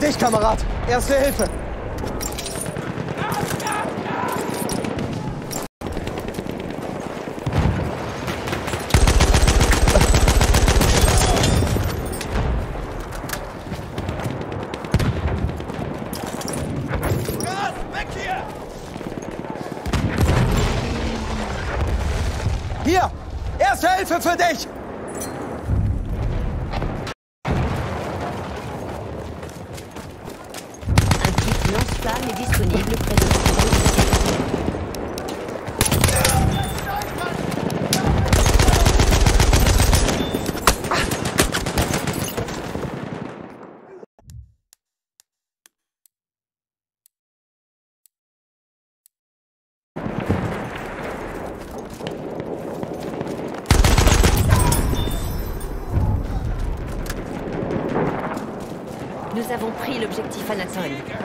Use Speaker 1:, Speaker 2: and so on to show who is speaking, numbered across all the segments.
Speaker 1: dich, Kamerad. Erste Hilfe. Hier! Erste Hilfe für dich!
Speaker 2: Nous avons pris l'objectif Anatole.
Speaker 1: Du.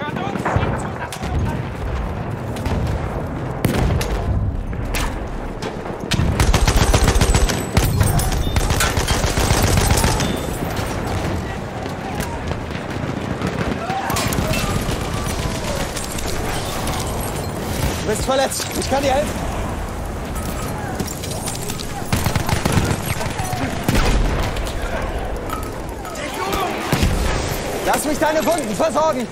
Speaker 1: Ich kann dir helfen. Lass mich deine Wunden versorgen.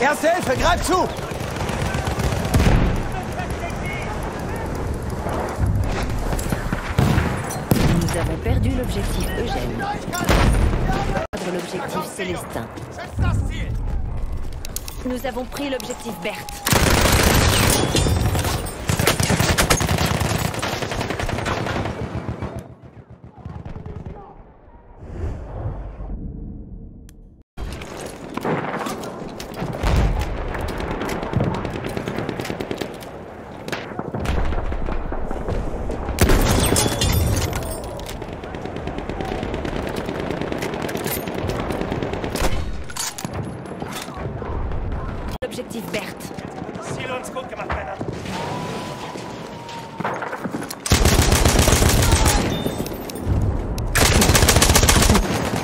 Speaker 1: Erste Hilfe, greif zu.
Speaker 2: Nous avons perdu l'objectif Eugène. L'objectif Célestin. Nous avons pris l'objectif Berthe. Berthe.
Speaker 3: Gemacht, Männer.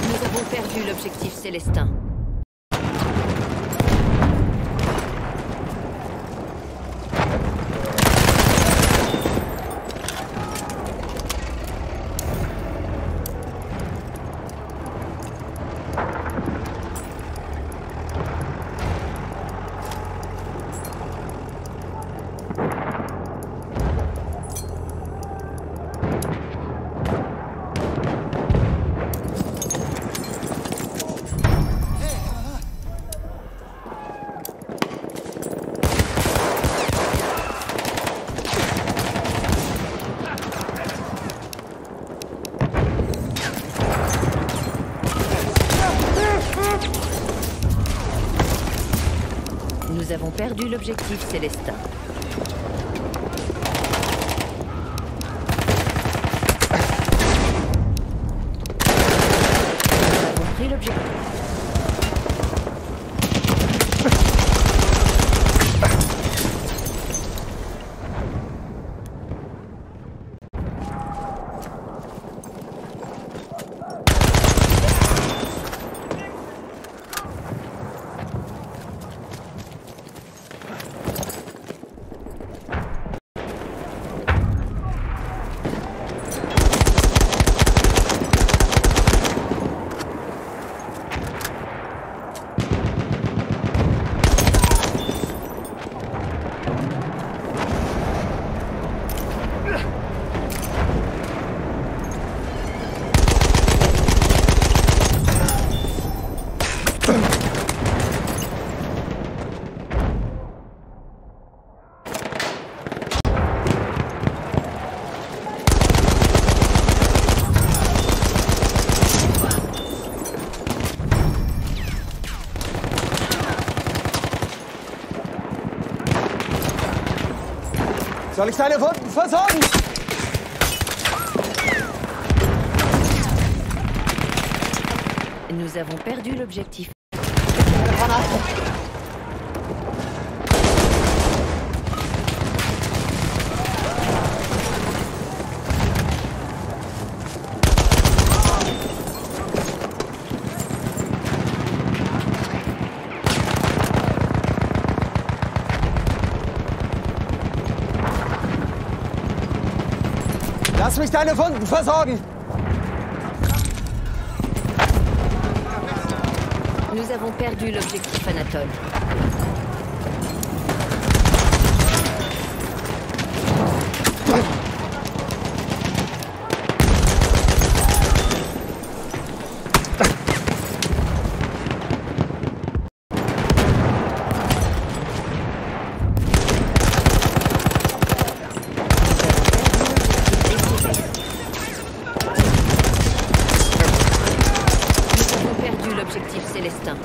Speaker 2: Nous avons perdu l'objectif Célestin. Nous avons perdu l'objectif Célestin.
Speaker 1: Soll ich deine Wunden versorgen?
Speaker 2: Nous avons perdu l'objectif.
Speaker 1: Lass mich deine Wunden versorgen!
Speaker 2: Nous avons perdu l'objectif Anatole. Célestin.